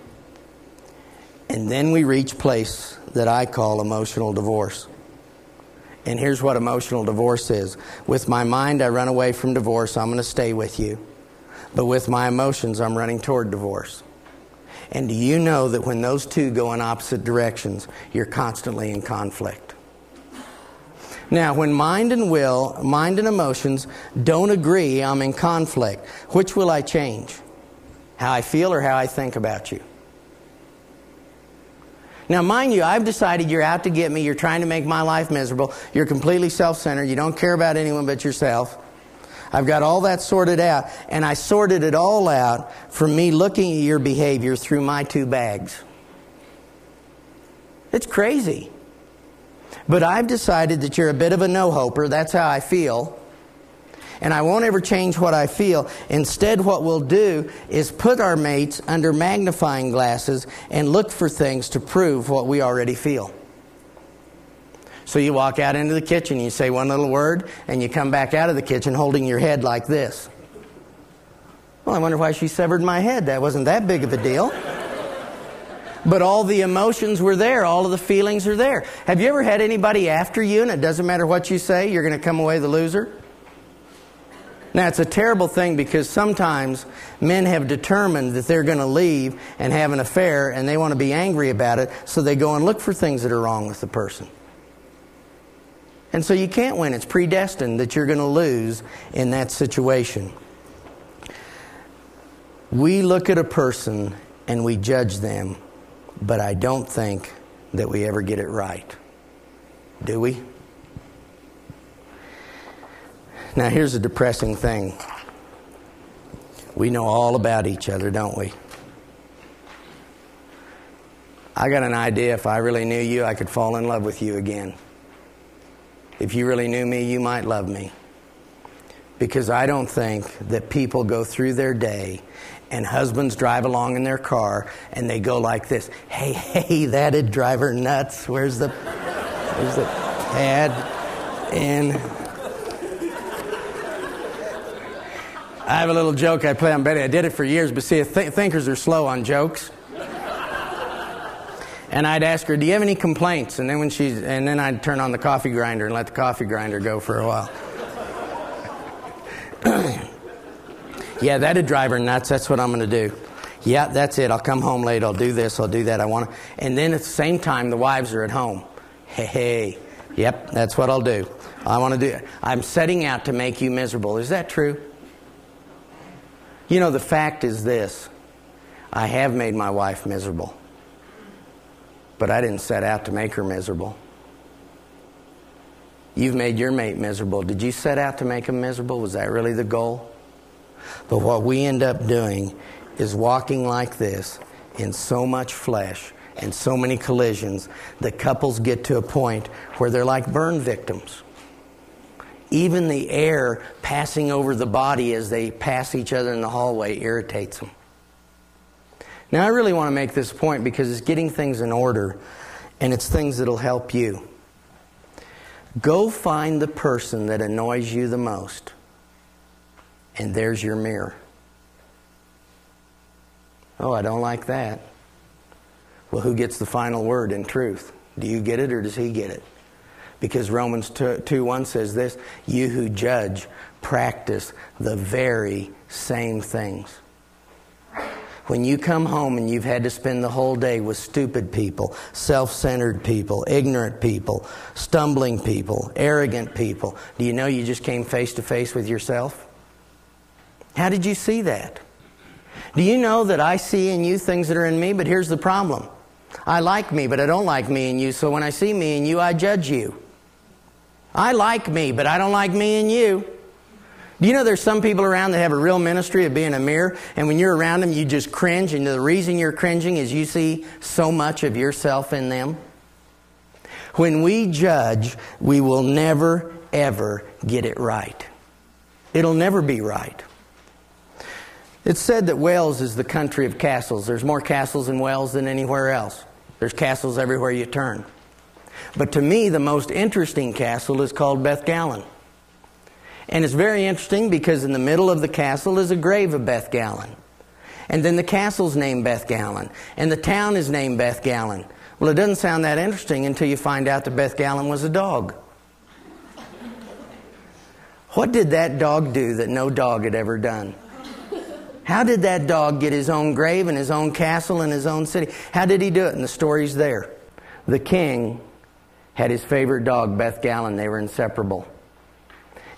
And then we reach place that I call emotional divorce. And here's what emotional divorce is. With my mind, I run away from divorce. I'm going to stay with you. But with my emotions, I'm running toward divorce. And do you know that when those two go in opposite directions, you're constantly in conflict? Now, when mind and will, mind and emotions don't agree, I'm in conflict. Which will I change? How I feel or how I think about you? Now, mind you, I've decided you're out to get me. You're trying to make my life miserable. You're completely self centered. You don't care about anyone but yourself. I've got all that sorted out, and I sorted it all out from me looking at your behavior through my two bags. It's crazy. But I've decided that you're a bit of a no hoper. That's how I feel. And I won't ever change what I feel. Instead, what we'll do is put our mates under magnifying glasses and look for things to prove what we already feel. So you walk out into the kitchen, you say one little word, and you come back out of the kitchen holding your head like this. Well, I wonder why she severed my head. That wasn't that big of a deal. But all the emotions were there, all of the feelings are there. Have you ever had anybody after you, and it doesn't matter what you say, you're going to come away the loser? Now, it's a terrible thing because sometimes men have determined that they're going to leave and have an affair and they want to be angry about it, so they go and look for things that are wrong with the person. And so you can't win. It's predestined that you're going to lose in that situation. We look at a person and we judge them, but I don't think that we ever get it right. Do we? Now, here's a depressing thing. We know all about each other, don't we? I got an idea if I really knew you, I could fall in love with you again. If you really knew me, you might love me. Because I don't think that people go through their day and husbands drive along in their car and they go like this Hey, hey, that'd drive her nuts. Where's the, where's the pad? And I have a little joke I play on Betty. I did it for years, but see, th- thinkers are slow on jokes and I'd ask her, "Do you have any complaints?" And then when she's, and then I'd turn on the coffee grinder and let the coffee grinder go for a while. yeah, that'd drive her nuts. That's what I'm going to do. Yeah, that's it. I'll come home late. I'll do this. I'll do that. I want to. And then at the same time, the wives are at home. Hey, hey. Yep, that's what I'll do. I want to do. I'm setting out to make you miserable. Is that true? You know, the fact is this I have made my wife miserable. But I didn't set out to make her miserable. You've made your mate miserable. Did you set out to make him miserable? Was that really the goal? But what we end up doing is walking like this in so much flesh and so many collisions that couples get to a point where they're like burn victims. Even the air passing over the body as they pass each other in the hallway irritates them. Now, I really want to make this point because it's getting things in order and it's things that'll help you. Go find the person that annoys you the most, and there's your mirror. Oh, I don't like that. Well, who gets the final word in truth? Do you get it or does he get it? Because Romans 2, 2 1 says this You who judge practice the very same things. When you come home and you've had to spend the whole day with stupid people, self centered people, ignorant people, stumbling people, arrogant people, do you know you just came face to face with yourself? How did you see that? Do you know that I see in you things that are in me? But here's the problem I like me, but I don't like me and you, so when I see me and you, I judge you. I like me, but I don't like me and you. Do you know there's some people around that have a real ministry of being a mirror, and when you're around them, you just cringe, and the reason you're cringing is you see so much of yourself in them? When we judge, we will never, ever get it right. It'll never be right. It's said that Wales is the country of castles. There's more castles in Wales than anywhere else. There's castles everywhere you turn. But to me, the most interesting castle is called Bethgallen. And it's very interesting because in the middle of the castle is a grave of Beth Gallon. And then the castle's named Beth Gallon. And the town is named Beth Gallon. Well, it doesn't sound that interesting until you find out that Beth Gallon was a dog. What did that dog do that no dog had ever done? How did that dog get his own grave and his own castle and his own city? How did he do it? And the story's there. The king had his favorite dog, Beth Gallon. They were inseparable.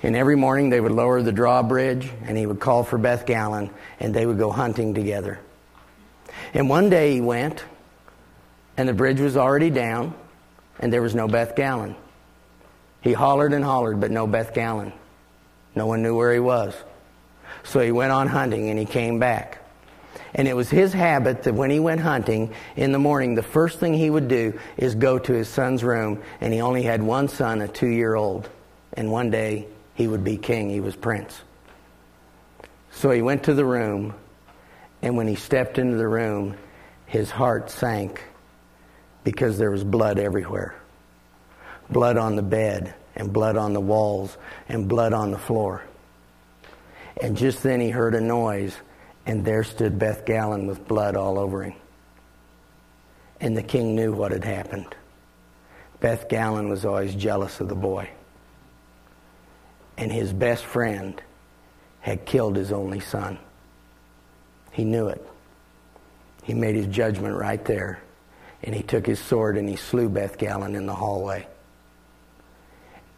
And every morning they would lower the drawbridge and he would call for Beth Gallon and they would go hunting together. And one day he went and the bridge was already down and there was no Beth Gallon. He hollered and hollered, but no Beth Gallon. No one knew where he was. So he went on hunting and he came back. And it was his habit that when he went hunting in the morning, the first thing he would do is go to his son's room. And he only had one son, a two year old. And one day he would be king, he was prince. So he went to the room. And when he stepped into the room, his heart sank because there was blood everywhere blood on the bed, and blood on the walls, and blood on the floor. And just then he heard a noise and there stood Beth Gallon with blood all over him. And the king knew what had happened. Beth Gallon was always jealous of the boy. And his best friend had killed his only son. He knew it. He made his judgment right there. And he took his sword and he slew Beth Gallon in the hallway.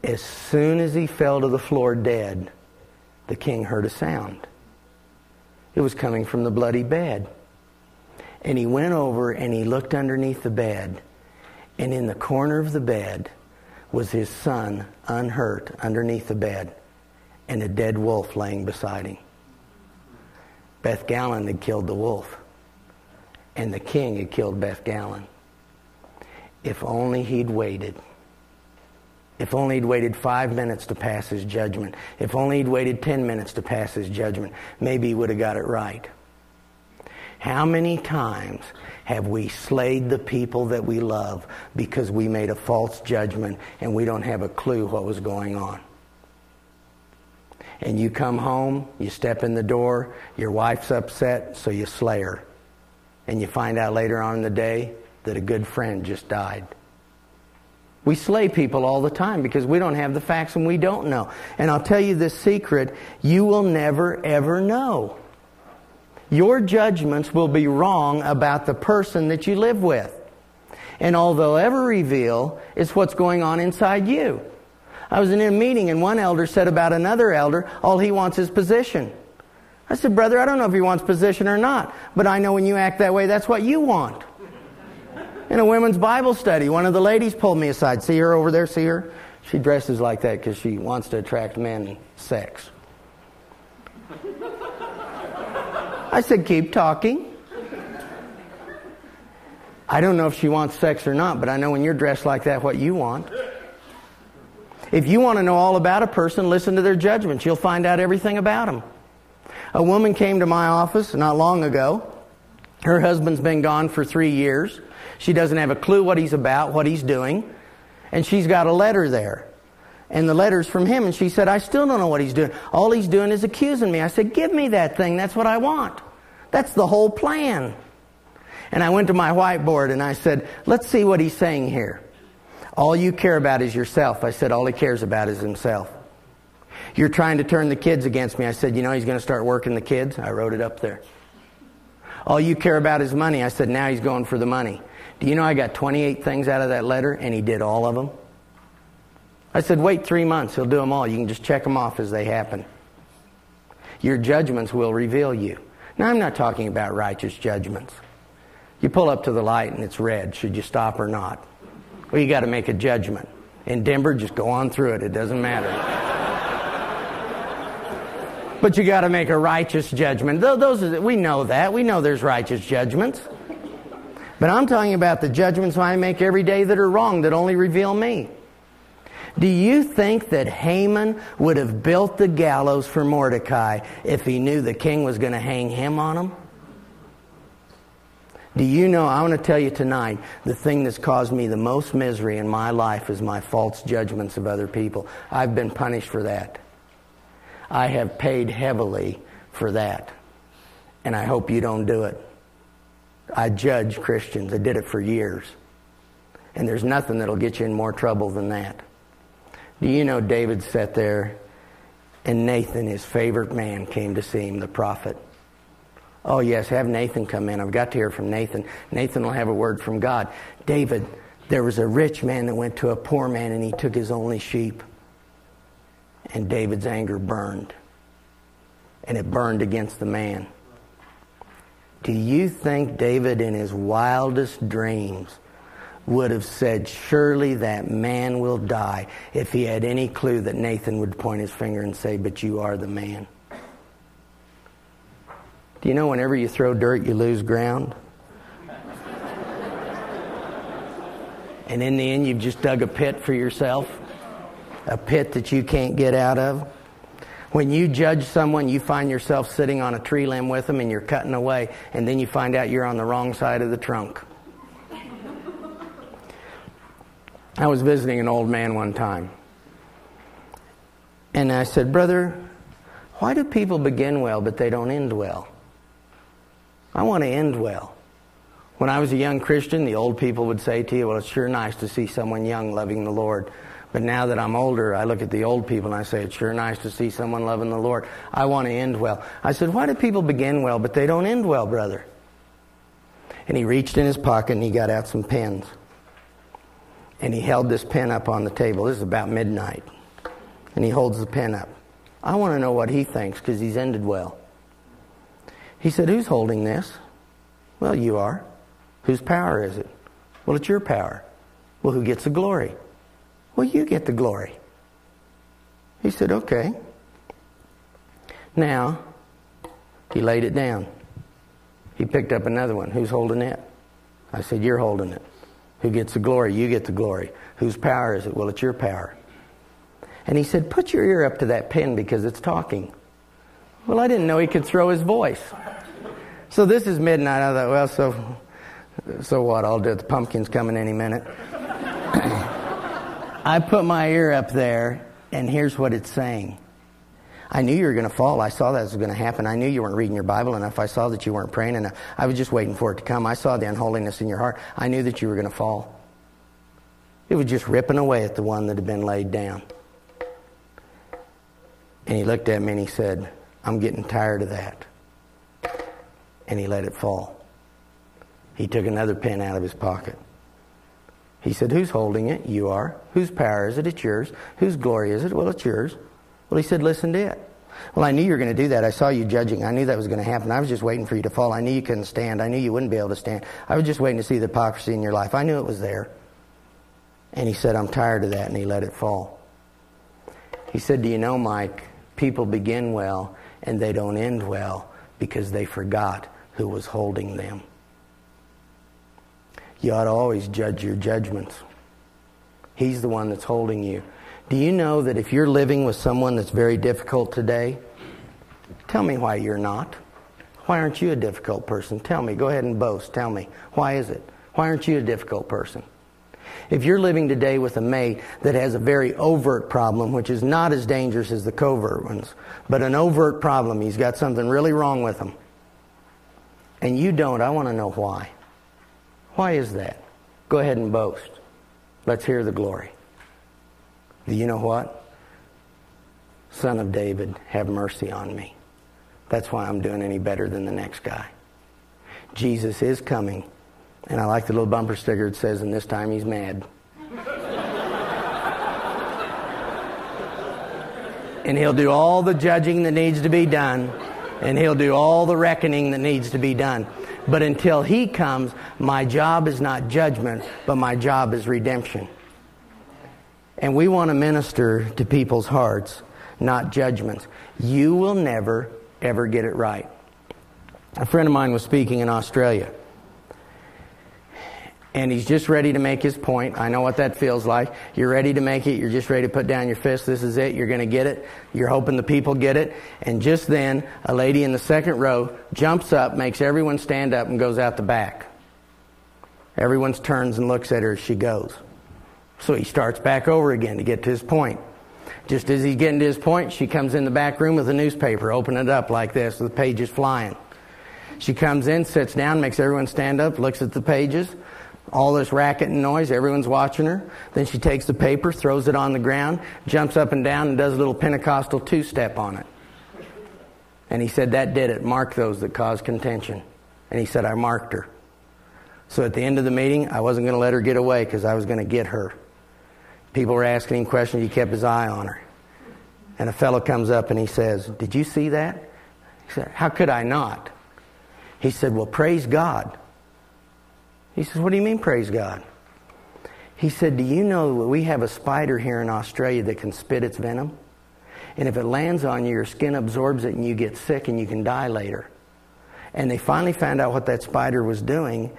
As soon as he fell to the floor dead, the king heard a sound. It was coming from the bloody bed. And he went over and he looked underneath the bed. And in the corner of the bed was his son, unhurt, underneath the bed, and a dead wolf laying beside him. Beth Gallon had killed the wolf, and the king had killed Beth Gallon. If only he'd waited. If only he'd waited five minutes to pass his judgment. If only he'd waited 10 minutes to pass his judgment, maybe he would have got it right. How many times have we slayed the people that we love because we made a false judgment and we don't have a clue what was going on? And you come home, you step in the door, your wife's upset, so you slay her. And you find out later on in the day that a good friend just died. We slay people all the time because we don't have the facts and we don't know. And I'll tell you this secret you will never, ever know. Your judgments will be wrong about the person that you live with. And all they'll ever reveal is what's going on inside you. I was in a meeting and one elder said about another elder, all he wants is position. I said, Brother, I don't know if he wants position or not, but I know when you act that way, that's what you want in a women's Bible study. One of the ladies pulled me aside. See her over there? See her? She dresses like that because she wants to attract men and sex. I said, keep talking. I don't know if she wants sex or not, but I know when you're dressed like that, what you want. If you want to know all about a person, listen to their judgments. You'll find out everything about them. A woman came to my office not long ago. Her husband's been gone for three years. She doesn't have a clue what he's about, what he's doing. And she's got a letter there. And the letter's from him. And she said, I still don't know what he's doing. All he's doing is accusing me. I said, Give me that thing. That's what I want. That's the whole plan. And I went to my whiteboard and I said, Let's see what he's saying here. All you care about is yourself. I said, All he cares about is himself. You're trying to turn the kids against me. I said, You know, he's going to start working the kids. I wrote it up there. All you care about is money. I said, Now he's going for the money. Do you know I got 28 things out of that letter and he did all of them? I said, wait three months, he'll do them all. You can just check them off as they happen. Your judgments will reveal you. Now, I'm not talking about righteous judgments. You pull up to the light and it's red. Should you stop or not? Well, you got to make a judgment. In Denver, just go on through it. It doesn't matter. but you got to make a righteous judgment. Those, we know that. We know there's righteous judgments. But I'm talking about the judgments I make every day that are wrong, that only reveal me. Do you think that Haman would have built the gallows for Mordecai if he knew the king was going to hang him on him? Do you know, I want to tell you tonight, the thing that's caused me the most misery in my life is my false judgments of other people. I've been punished for that. I have paid heavily for that. And I hope you don't do it. I judge Christians. I did it for years. And there's nothing that'll get you in more trouble than that. Do you know David sat there and Nathan, his favorite man, came to see him, the prophet. Oh, yes, have Nathan come in. I've got to hear from Nathan. Nathan will have a word from God. David, there was a rich man that went to a poor man and he took his only sheep. And David's anger burned. And it burned against the man. Do you think David, in his wildest dreams, would have said, Surely that man will die, if he had any clue that Nathan would point his finger and say, But you are the man? Do you know whenever you throw dirt, you lose ground? and in the end, you've just dug a pit for yourself, a pit that you can't get out of. When you judge someone, you find yourself sitting on a tree limb with them and you're cutting away, and then you find out you're on the wrong side of the trunk. I was visiting an old man one time. And I said, Brother, why do people begin well but they don't end well? I want to end well. When I was a young Christian, the old people would say to you, Well, it's sure nice to see someone young loving the Lord. But now that I'm older, I look at the old people and I say, It's sure nice to see someone loving the Lord. I want to end well. I said, Why do people begin well but they don't end well, brother? And he reached in his pocket and he got out some pens and he held this pen up on the table. This is about midnight. And he holds the pen up. I want to know what he thinks because he's ended well. He said, Who's holding this? Well, you are. Whose power is it? Well, it's your power. Well, who gets the glory? Well, you get the glory. He said, Okay. Now, he laid it down. He picked up another one. Who's holding it? I said, You're holding it. Who gets the glory? You get the glory. Whose power is it? Well, it's your power. And he said, Put your ear up to that pen because it's talking. Well, I didn't know he could throw his voice. So this is midnight. I thought, well, so, so what? I'll do it. The pumpkin's coming any minute. I put my ear up there, and here's what it's saying. I knew you were going to fall. I saw that was going to happen. I knew you weren't reading your Bible enough. I saw that you weren't praying enough. I was just waiting for it to come. I saw the unholiness in your heart. I knew that you were going to fall. It was just ripping away at the one that had been laid down. And he looked at me and he said, I'm getting tired of that. And he let it fall. He took another pen out of his pocket. He said, Who's holding it? You are. Whose power is it? It's yours. Whose glory is it? Well, it's yours. Well, he said, listen to it. Well, I knew you were going to do that. I saw you judging. I knew that was going to happen. I was just waiting for you to fall. I knew you couldn't stand. I knew you wouldn't be able to stand. I was just waiting to see the hypocrisy in your life. I knew it was there. And he said, I'm tired of that. And he let it fall. He said, Do you know, Mike, people begin well and they don't end well because they forgot who was holding them. You ought to always judge your judgments. He's the one that's holding you. Do you know that if you're living with someone that's very difficult today, tell me why you're not. Why aren't you a difficult person? Tell me. Go ahead and boast. Tell me. Why is it? Why aren't you a difficult person? If you're living today with a mate that has a very overt problem, which is not as dangerous as the covert ones, but an overt problem, he's got something really wrong with him, and you don't, I want to know why. Why is that? Go ahead and boast. Let's hear the glory. Do you know what? Son of David, have mercy on me. That's why I'm doing any better than the next guy. Jesus is coming. And I like the little bumper sticker that says, and this time he's mad. and he'll do all the judging that needs to be done, and he'll do all the reckoning that needs to be done. But until he comes, my job is not judgment, but my job is redemption. And we want to minister to people's hearts, not judgments. You will never, ever get it right. A friend of mine was speaking in Australia. And he's just ready to make his point. I know what that feels like. You're ready to make it. You're just ready to put down your fist. This is it. You're going to get it. You're hoping the people get it. And just then, a lady in the second row jumps up, makes everyone stand up, and goes out the back. Everyone turns and looks at her as she goes. So he starts back over again to get to his point. Just as he's getting to his point, she comes in the back room with a newspaper, open it up like this, with the pages flying. She comes in, sits down, makes everyone stand up, looks at the pages, all this racket and noise, everyone's watching her. Then she takes the paper, throws it on the ground, jumps up and down, and does a little Pentecostal two step on it. And he said, That did it. Mark those that cause contention. And he said, I marked her. So at the end of the meeting, I wasn't going to let her get away because I was going to get her. People were asking him questions. He kept his eye on her. And a fellow comes up and he says, Did you see that? He said, How could I not? He said, Well, praise God. He says, What do you mean, praise God? He said, Do you know that we have a spider here in Australia that can spit its venom? And if it lands on you, your skin absorbs it and you get sick and you can die later. And they finally found out what that spider was doing,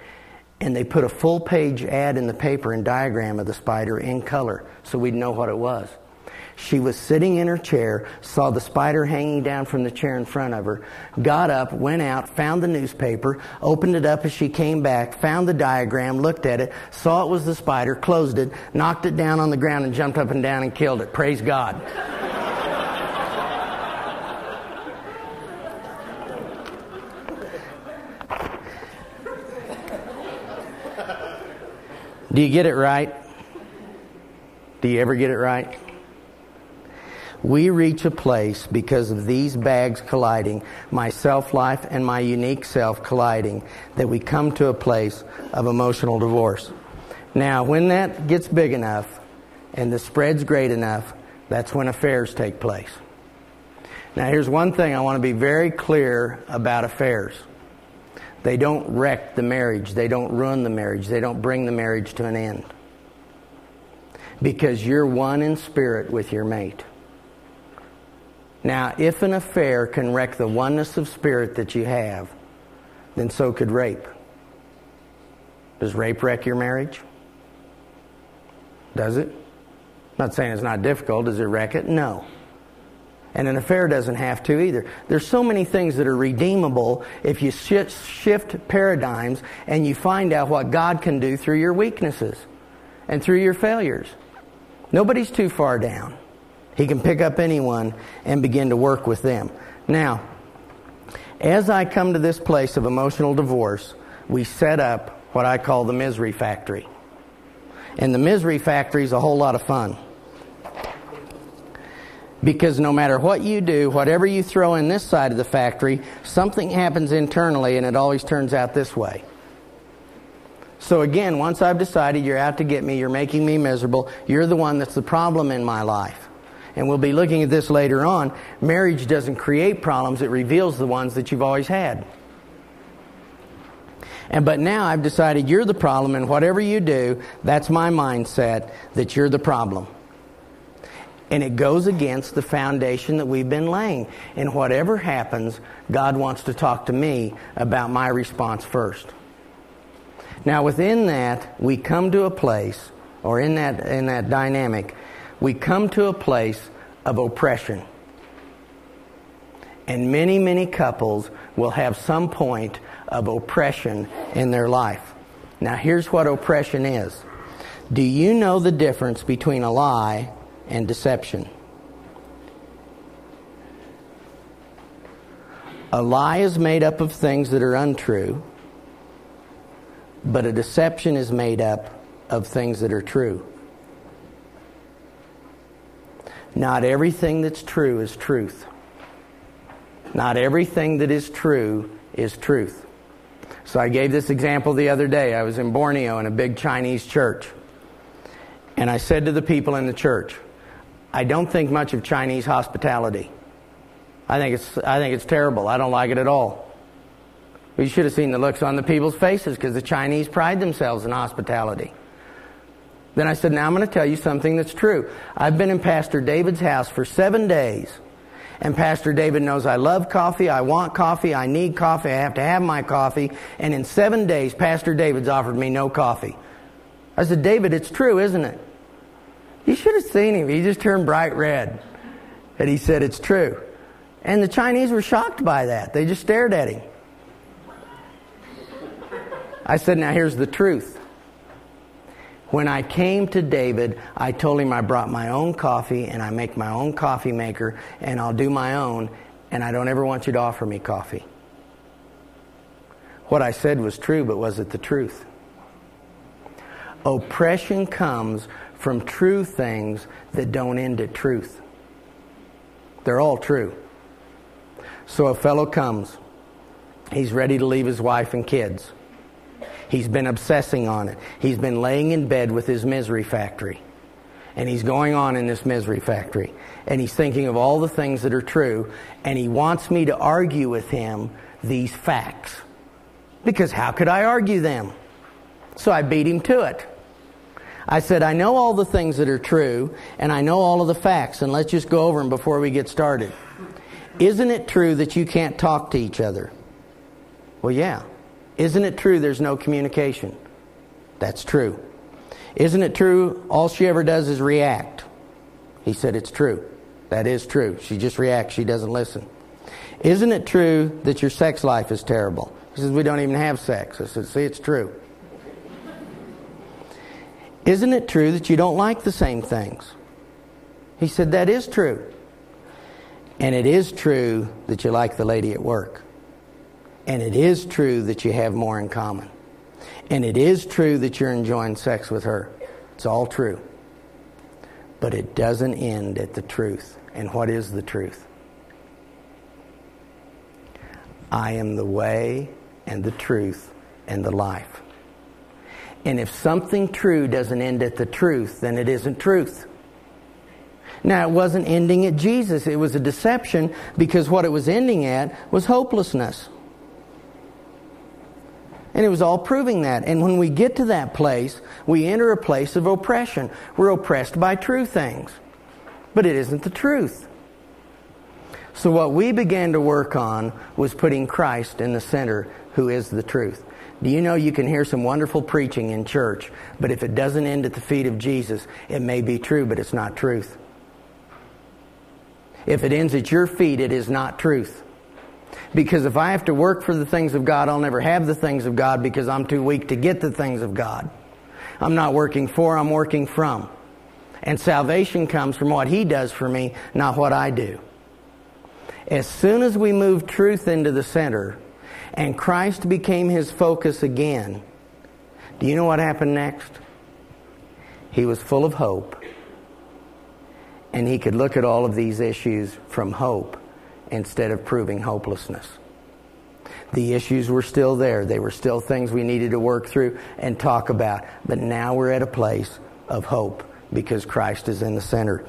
and they put a full page ad in the paper and diagram of the spider in color so we'd know what it was. She was sitting in her chair, saw the spider hanging down from the chair in front of her, got up, went out, found the newspaper, opened it up as she came back, found the diagram, looked at it, saw it was the spider, closed it, knocked it down on the ground, and jumped up and down and killed it. Praise God. Do you get it right? Do you ever get it right? We reach a place because of these bags colliding, my self life and my unique self colliding, that we come to a place of emotional divorce. Now, when that gets big enough and the spread's great enough, that's when affairs take place. Now, here's one thing I want to be very clear about affairs. They don't wreck the marriage. They don't ruin the marriage. They don't bring the marriage to an end. Because you're one in spirit with your mate. Now, if an affair can wreck the oneness of spirit that you have, then so could rape. Does rape wreck your marriage? Does it? I'm not saying it's not difficult. Does it wreck it? No. And an affair doesn't have to either. There's so many things that are redeemable if you shift paradigms and you find out what God can do through your weaknesses and through your failures. Nobody's too far down. He can pick up anyone and begin to work with them. Now, as I come to this place of emotional divorce, we set up what I call the misery factory. And the misery factory is a whole lot of fun. Because no matter what you do, whatever you throw in this side of the factory, something happens internally and it always turns out this way. So again, once I've decided you're out to get me, you're making me miserable, you're the one that's the problem in my life. And we'll be looking at this later on. Marriage doesn't create problems, it reveals the ones that you've always had. And but now I've decided you're the problem and whatever you do, that's my mindset that you're the problem. And it goes against the foundation that we've been laying. And whatever happens, God wants to talk to me about my response first. Now, within that, we come to a place, or in that, in that dynamic, we come to a place of oppression. And many, many couples will have some point of oppression in their life. Now, here's what oppression is. Do you know the difference between a lie and deception. A lie is made up of things that are untrue, but a deception is made up of things that are true. Not everything that's true is truth. Not everything that is true is truth. So I gave this example the other day. I was in Borneo in a big Chinese church. And I said to the people in the church, I don't think much of Chinese hospitality. I think it's, I think it's terrible. I don't like it at all. You should have seen the looks on the people's faces because the Chinese pride themselves in hospitality. Then I said, Now I'm going to tell you something that's true. I've been in Pastor David's house for seven days, and Pastor David knows I love coffee, I want coffee, I need coffee, I have to have my coffee, and in seven days, Pastor David's offered me no coffee. I said, David, it's true, isn't it? You should have seen him. He just turned bright red. And he said, It's true. And the Chinese were shocked by that. They just stared at him. I said, Now here's the truth. When I came to David, I told him I brought my own coffee and I make my own coffee maker and I'll do my own and I don't ever want you to offer me coffee. What I said was true, but was it the truth? Oppression comes from true things that don't end at truth. They're all true. So a fellow comes. He's ready to leave his wife and kids. He's been obsessing on it. He's been laying in bed with his misery factory. And he's going on in this misery factory. And he's thinking of all the things that are true. And he wants me to argue with him these facts. Because how could I argue them? So I beat him to it. I said, I know all the things that are true, and I know all of the facts, and let's just go over them before we get started. Isn't it true that you can't talk to each other? Well, yeah. Isn't it true there's no communication? That's true. Isn't it true all she ever does is react? He said, It's true. That is true. She just reacts, she doesn't listen. Isn't it true that your sex life is terrible? He says, We don't even have sex. I said, See, it's true. Isn't it true that you don't like the same things? He said, That is true. And it is true that you like the lady at work. And it is true that you have more in common. And it is true that you're enjoying sex with her. It's all true. But it doesn't end at the truth. And what is the truth? I am the way and the truth and the life. And if something true doesn't end at the truth, then it isn't truth. Now, it wasn't ending at Jesus. It was a deception because what it was ending at was hopelessness. And it was all proving that. And when we get to that place, we enter a place of oppression. We're oppressed by true things. But it isn't the truth. So what we began to work on was putting Christ in the center, who is the truth. Do you know you can hear some wonderful preaching in church, but if it doesn't end at the feet of Jesus, it may be true, but it's not truth. If it ends at your feet, it is not truth. Because if I have to work for the things of God, I'll never have the things of God because I'm too weak to get the things of God. I'm not working for, I'm working from. And salvation comes from what He does for me, not what I do. As soon as we move truth into the center and Christ became His focus again, do you know what happened next? He was full of hope. And he could look at all of these issues from hope instead of proving hopelessness. The issues were still there. They were still things we needed to work through and talk about. But now we're at a place of hope because Christ is in the center.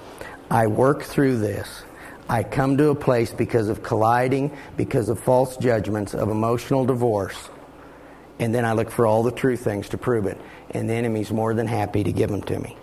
I work through this. I come to a place because of colliding, because of false judgments, of emotional divorce. And then I look for all the true things to prove it. And the enemy's more than happy to give them to me.